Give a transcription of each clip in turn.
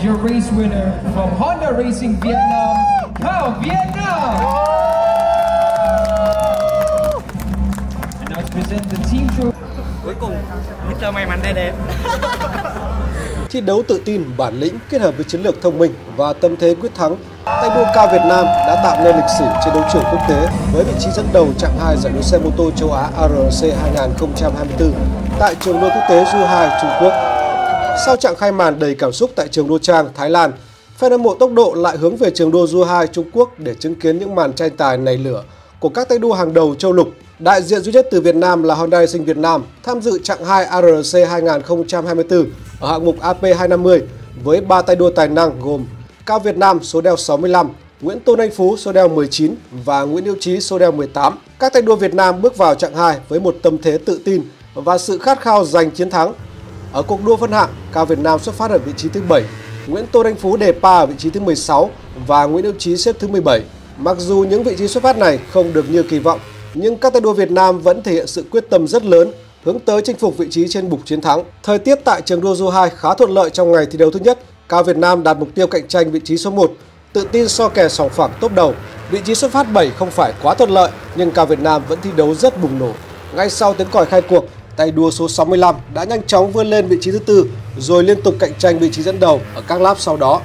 winner from Honda Racing Vietnam, Cao Vietnam. And now to present the team trophy. cuối cùng Mr. may mắn đã đến Thi đấu tự tin, bản lĩnh kết hợp với chiến lược thông minh và tâm thế quyết thắng, tay đua cao Việt Nam đã tạo nên lịch sử trên đấu trường quốc tế với vị trí dẫn đầu chặng 2 giải đua xe mô tô châu Á ARC 2024 tại trường đua quốc tế Zhuhai, Trung Quốc. Sau trạng khai màn đầy cảm xúc tại trường đua Trang, Thái Lan, fan hâm mộ tốc độ lại hướng về trường đua Zhuhai, Trung Quốc để chứng kiến những màn tranh tài nảy lửa của các tay đua hàng đầu châu lục. Đại diện duy nhất từ Việt Nam là Honda Racing Việt Nam tham dự trạng 2 ARC 2024 ở hạng mục AP250 với ba tay đua tài năng gồm Cao Việt Nam số đeo 65, Nguyễn Tôn Anh Phú số đeo 19 và Nguyễn Hữu Trí số đeo 18. Các tay đua Việt Nam bước vào trạng 2 với một tâm thế tự tin và sự khát khao giành chiến thắng. Ở cuộc đua phân hạng, Cao Việt Nam xuất phát ở vị trí thứ 7, Nguyễn Tô Đánh Phú đề pa ở vị trí thứ 16 và Nguyễn Hữu Trí xếp thứ 17. Mặc dù những vị trí xuất phát này không được như kỳ vọng, nhưng các tay đua Việt Nam vẫn thể hiện sự quyết tâm rất lớn hướng tới chinh phục vị trí trên bục chiến thắng. Thời tiết tại trường đua Du 2 khá thuận lợi trong ngày thi đấu thứ nhất. Cao Việt Nam đạt mục tiêu cạnh tranh vị trí số 1, tự tin so kè sòng phẳng top đầu. Vị trí xuất phát 7 không phải quá thuận lợi, nhưng Cao Việt Nam vẫn thi đấu rất bùng nổ. Ngay sau tiếng còi khai cuộc, tay đua số 65 đã nhanh chóng vươn lên vị trí thứ tư, rồi liên tục cạnh tranh vị trí dẫn đầu ở các lap sau đó.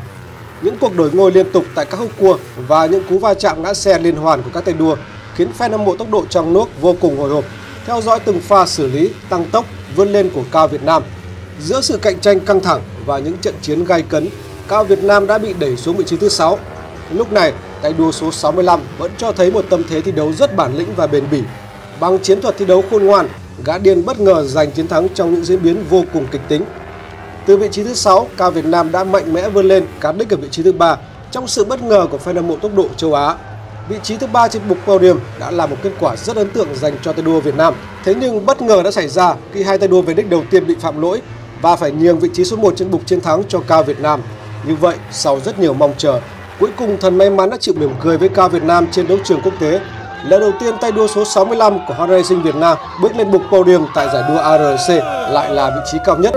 Những cuộc đổi ngôi liên tục tại các hốc cua và những cú va chạm ngã xe liên hoàn của các tay đua khiến fan hâm mộ tốc độ trong nước vô cùng hồi hộp theo dõi từng pha xử lý tăng tốc vươn lên của Cao Việt Nam. Giữa sự cạnh tranh căng thẳng và những trận chiến gay cấn, Cao Việt Nam đã bị đẩy xuống vị trí thứ 6. Lúc này, tay đua số 65 vẫn cho thấy một tâm thế thi đấu rất bản lĩnh và bền bỉ. Bằng chiến thuật thi đấu khôn ngoan, gã điên bất ngờ giành chiến thắng trong những diễn biến vô cùng kịch tính. Từ vị trí thứ 6, Cao Việt Nam đã mạnh mẽ vươn lên cán đích ở vị trí thứ 3 trong sự bất ngờ của fan hâm mộ tốc độ châu Á. Vị trí thứ ba trên bục podium đã là một kết quả rất ấn tượng dành cho tay đua Việt Nam. Thế nhưng bất ngờ đã xảy ra khi hai tay đua về đích đầu tiên bị phạm lỗi và phải nhường vị trí số 1 trên bục chiến thắng cho Cao Việt Nam. Như vậy, sau rất nhiều mong chờ, cuối cùng thần may mắn đã chịu mỉm cười với Cao Việt Nam trên đấu trường quốc tế. Lần đầu tiên tay đua số 65 của Honda Racing Việt Nam bước lên bục podium tại giải đua ARC lại là vị trí cao nhất.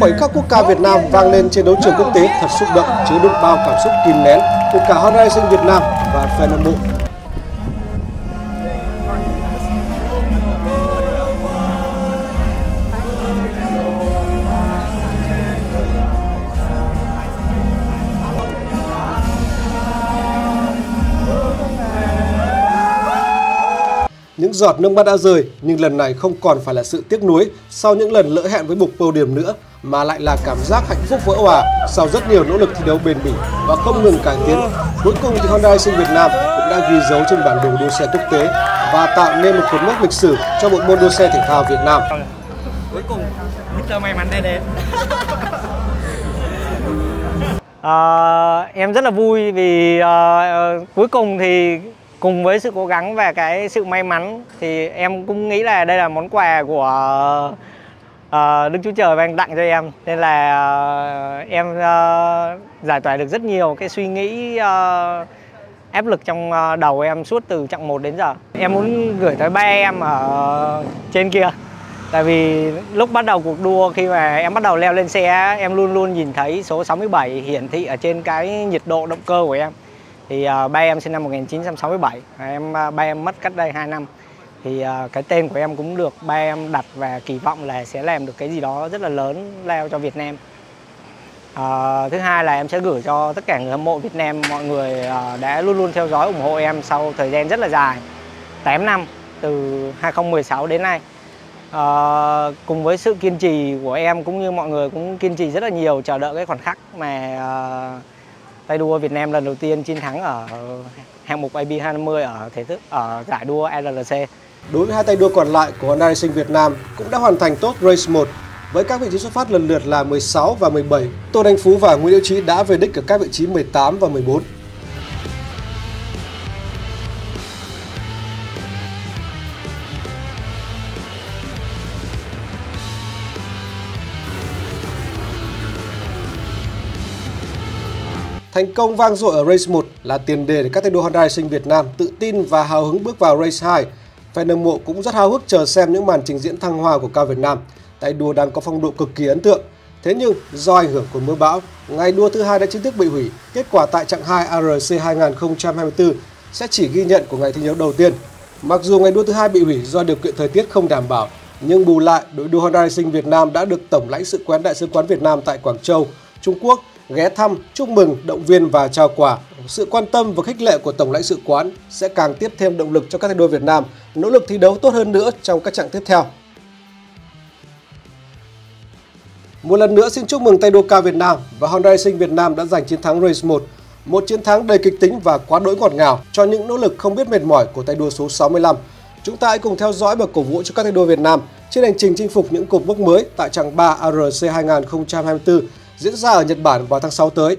Khoảnh khắc quốc ca Việt Nam vang lên trên đấu trường quốc tế thật xúc động, chứa đựng bao cảm xúc kìm nén của cả Honda Racing Việt Nam và fan hâm mộ. Giọt nước mắt đã rơi, nhưng lần này không còn phải là sự tiếc nuối sau những lần lỡ hẹn với bục podium nữa, mà lại là cảm giác hạnh phúc vỡ hòa sau rất nhiều nỗ lực thi đấu bền bỉ và không ngừng cải tiến. Cuối cùng thì Honda Racing Việt Nam cũng đã ghi dấu trên bản đồ đua xe quốc tế và tạo nên một cột mốc lịch sử cho bộ môn đua xe thể thao Việt Nam. cuối cùng Mr. may mắn đã đến Ờ, em rất là vui vì ờ, ờ, cuối cùng thì cùng với sự cố gắng và cái sự may mắn thì em cũng nghĩ là đây là món quà của uh, Đức Chúa Trời ban tặng cho em nên là uh, em uh, giải tỏa được rất nhiều cái suy nghĩ uh, áp lực trong uh, đầu em suốt từ chặng 1 đến giờ. Em muốn gửi tới ba em ở trên kia. Tại vì lúc bắt đầu cuộc đua khi mà em bắt đầu leo lên xe em luôn luôn nhìn thấy số 67 hiển thị ở trên cái nhiệt độ động cơ của em. Thì uh, ba em sinh năm 1967, và em uh, ba em mất cách đây 2 năm. Thì uh, cái tên của em cũng được ba em đặt và kỳ vọng là sẽ làm được cái gì đó rất là lớn leo cho Việt Nam. Uh, thứ hai là em sẽ gửi cho tất cả người hâm mộ Việt Nam mọi người uh, đã luôn luôn theo dõi ủng hộ em sau thời gian rất là dài 8 năm từ 2016 đến nay uh, cùng với sự kiên trì của em cũng như mọi người cũng kiên trì rất là nhiều chờ đợi cái khoảnh khắc mà uh, tay đua Việt Nam lần đầu tiên chiến thắng ở hạng mục AB20 ở thể thức, ở giải đua LRC. Đối với hai tay đua còn lại của Honda Racing Việt Nam cũng đã hoàn thành tốt race 1 với các vị trí xuất phát lần lượt là 16 và 17. Tô Anh Phú và Nguyễn Hữu Trí đã về đích ở các vị trí 18 và 14. Thành công vang dội ở Race 1 là tiền đề để các tay đua Honda Racing Việt Nam tự tin và hào hứng bước vào Race 2. Fan hâm mộ cũng rất háo hức chờ xem những màn trình diễn thăng hoa của cao Việt Nam. Tay đua đang có phong độ cực kỳ ấn tượng. Thế nhưng do ảnh hưởng của mưa bão, ngày đua thứ hai đã chính thức bị hủy. Kết quả tại chặng 2 ARC 2024 sẽ chỉ ghi nhận của ngày thi đấu đầu tiên. Mặc dù ngày đua thứ hai bị hủy do điều kiện thời tiết không đảm bảo, nhưng bù lại đội đua Honda Racing Việt Nam đã được Tổng lãnh sự quán Đại sứ quán Việt Nam tại Quảng Châu, Trung Quốc ghé thăm, chúc mừng, động viên và trao quà. Sự quan tâm và khích lệ của Tổng lãnh sự quán sẽ càng tiếp thêm động lực cho các tay đua Việt Nam nỗ lực thi đấu tốt hơn nữa trong các chặng tiếp theo. Một lần nữa xin chúc mừng tay đua cao Việt Nam và Honda Racing Việt Nam đã giành chiến thắng Race 1. Một chiến thắng đầy kịch tính và quá đỗi ngọt ngào cho những nỗ lực không biết mệt mỏi của tay đua số 65. Chúng ta hãy cùng theo dõi và cổ vũ cho các tay đua Việt Nam trên hành trình chinh phục những cột mốc mới tại chặng 3 ARC 2024 diễn ra ở Nhật Bản vào tháng 6 tới.